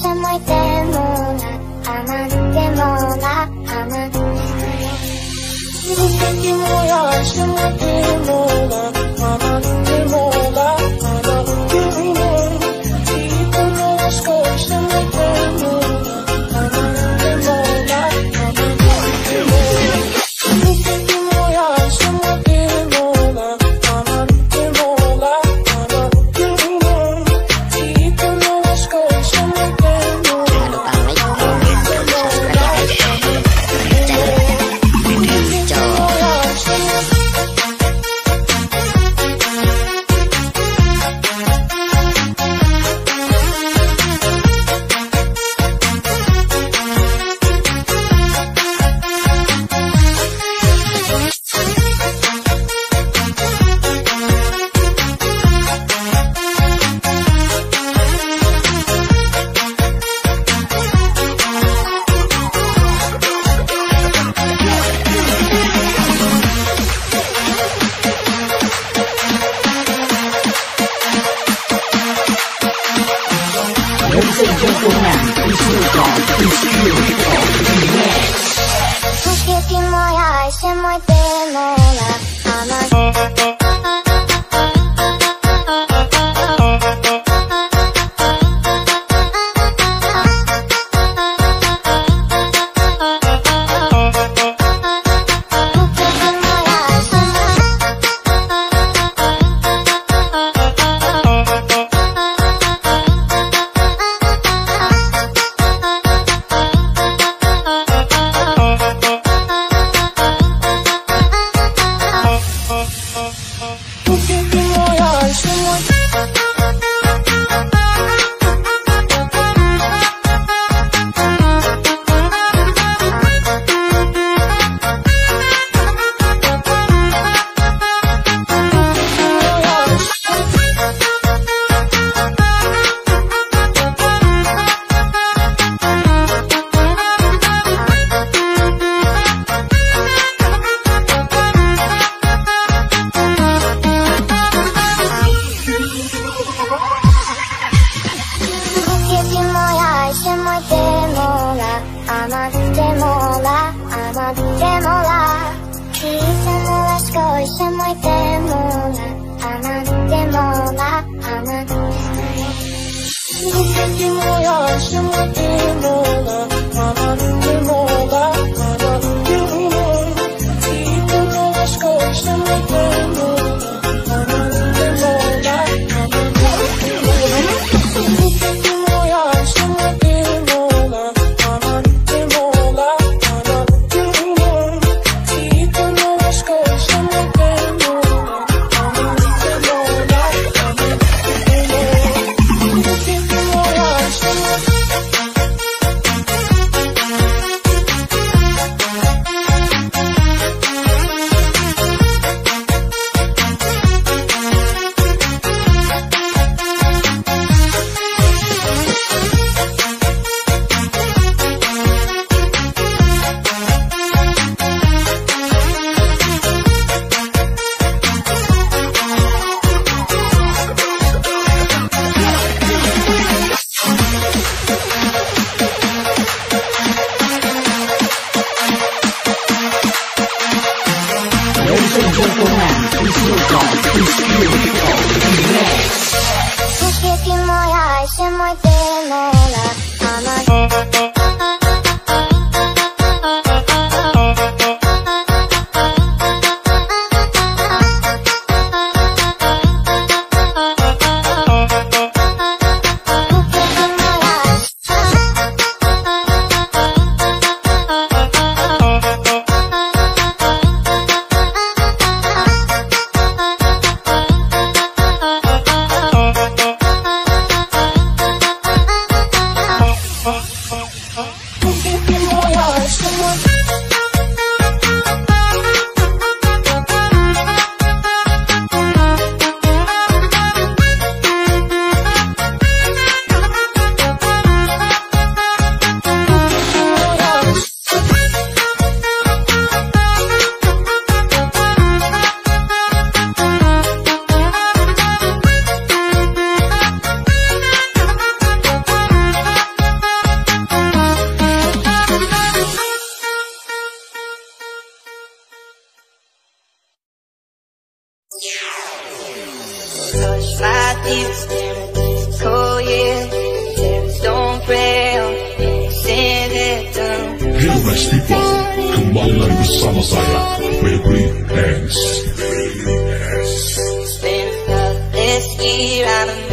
さまいてもな甘くてもな甘くてもなきもや愛してもいてもな Thank you. Thank you. years, cold don't pray on it down. Hillrash people, kembali bersama saya, Baby X. Spin this year, I'm.